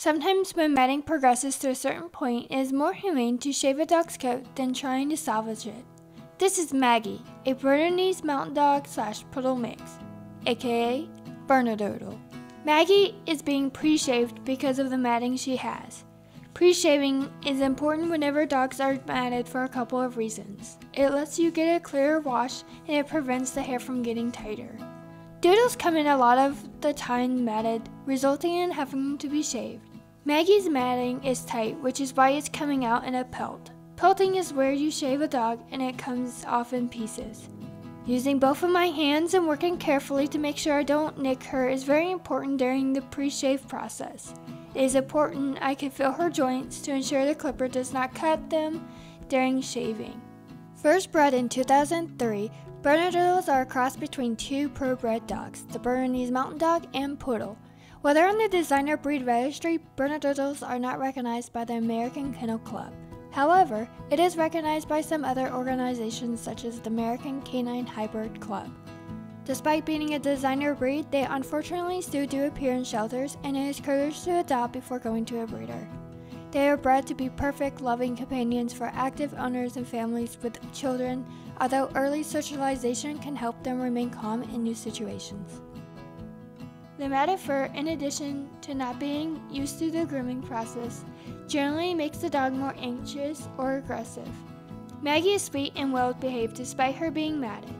Sometimes when matting progresses to a certain point, it is more humane to shave a dog's coat than trying to salvage it. This is Maggie, a Bernese Mountain Dog slash Poodle mix, aka Bernedoodle. Maggie is being pre-shaved because of the matting she has. Pre-shaving is important whenever dogs are matted for a couple of reasons. It lets you get a clearer wash and it prevents the hair from getting tighter. Doodles come in a lot of the time matted, resulting in having to be shaved. Maggie's matting is tight, which is why it's coming out in a pelt. Pelting is where you shave a dog and it comes off in pieces. Using both of my hands and working carefully to make sure I don't nick her is very important during the pre-shave process. It is important I can feel her joints to ensure the clipper does not cut them during shaving. First bred in 2003, Bernedoodles are a cross between two purebred dogs, the Bernese Mountain Dog and Poodle. While they're on the designer breed registry, Bernedoodles are not recognized by the American Kennel Club. However, it is recognized by some other organizations such as the American Canine Hybrid Club. Despite being a designer breed, they unfortunately still do appear in shelters and it is encouraged to adopt before going to a breeder. They are bred to be perfect, loving companions for active owners and families with children, although early socialization can help them remain calm in new situations. The matted fur, in addition to not being used to the grooming process, generally makes the dog more anxious or aggressive. Maggie is sweet and well behaved despite her being matted.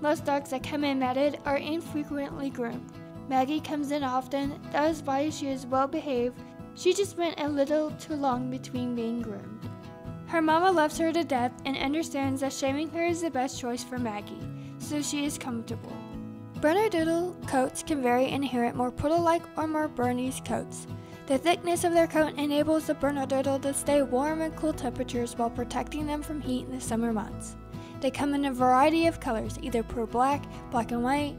Most dogs that come in matted are infrequently groomed. Maggie comes in often, that is why she is well behaved she just went a little too long between being groomed. Her mama loves her to death and understands that shaving her is the best choice for Maggie, so she is comfortable. Bernedoodle coats can vary and inherit more poodle-like or more Bernese coats. The thickness of their coat enables the Bernedoodle to stay warm in cool temperatures while protecting them from heat in the summer months. They come in a variety of colors, either pure black, black and white,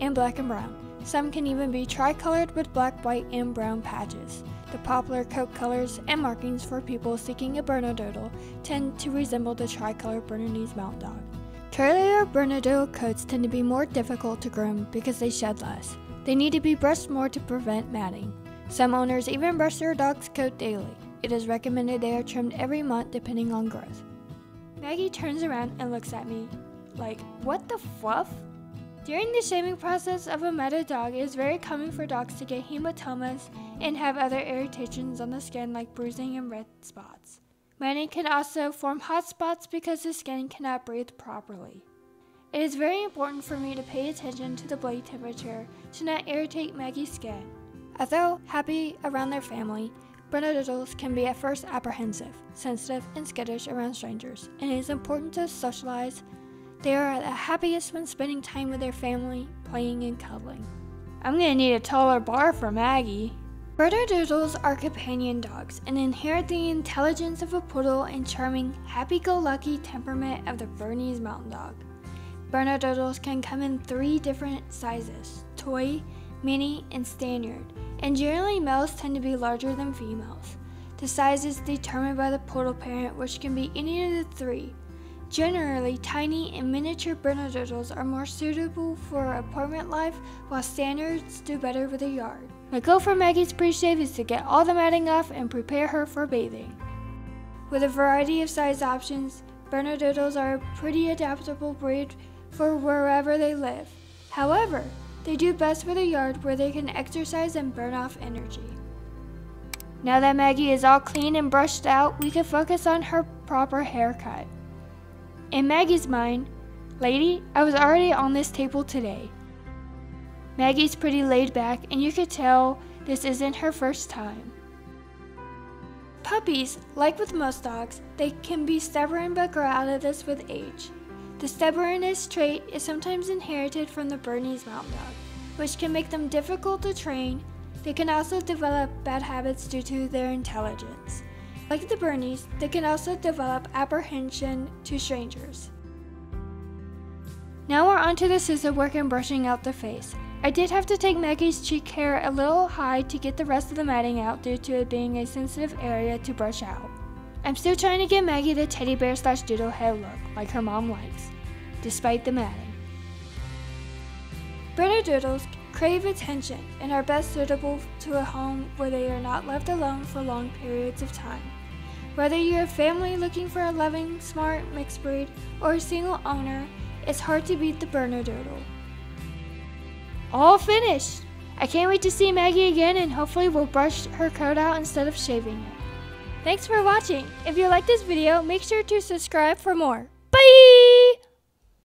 and black and brown. Some can even be tricolored with black, white, and brown patches. The popular coat colors and markings for people seeking a Bernedoodle tend to resemble the tricolored Bernese Mountain Dog. Curlier Bernedoodle coats tend to be more difficult to groom because they shed less. They need to be brushed more to prevent matting. Some owners even brush their dog's coat daily. It is recommended they are trimmed every month depending on growth. Maggie turns around and looks at me like, what the fluff? During the shaving process of a matted dog, it is very common for dogs to get hematomas and have other irritations on the skin like bruising and red spots. Matting can also form hot spots because the skin cannot breathe properly. It is very important for me to pay attention to the blade temperature to not irritate Maggie's skin. Although happy around their family, Bernedoodles can be at first apprehensive, sensitive, and skittish around strangers, and it is important to socialize they are the happiest when spending time with their family, playing and cuddling. I'm gonna need a taller bar for Maggie. Bernedoodles are companion dogs and inherit the intelligence of a poodle and charming, happy-go-lucky temperament of the Bernese Mountain Dog. Bernedoodles can come in three different sizes, toy, mini, and standard, and generally males tend to be larger than females. The size is determined by the poodle parent, which can be any of the three, Generally, tiny and miniature Bernedoodles are more suitable for apartment life, while standards do better with a yard. My goal for Maggie's pre-shave is to get all the matting off and prepare her for bathing. With a variety of size options, Bernedoodles are a pretty adaptable breed for wherever they live. However, they do best with a yard where they can exercise and burn off energy. Now that Maggie is all clean and brushed out, we can focus on her proper haircut. In Maggie's mind, Lady, I was already on this table today. Maggie's pretty laid back, and you could tell this isn't her first time. Puppies, like with most dogs, they can be stubborn but grow out of this with age. The stubbornness trait is sometimes inherited from the Bernese Mountain Dog, which can make them difficult to train. They can also develop bad habits due to their intelligence. Like the Bernese, they can also develop apprehension to strangers. Now we're onto the scissor work and brushing out the face. I did have to take Maggie's cheek hair a little high to get the rest of the matting out due to it being a sensitive area to brush out. I'm still trying to get Maggie the teddy bear slash doodle head look like her mom likes, despite the matting. Bernedoodles crave attention and are best suitable to a home where they are not left alone for long periods of time. Whether you're a family looking for a loving, smart mixed breed or a single owner, it's hard to beat the Bernedoodle. All finished! I can't wait to see Maggie again and hopefully we'll brush her coat out instead of shaving it. Thanks for watching. If you like this video, make sure to subscribe for more. Bye!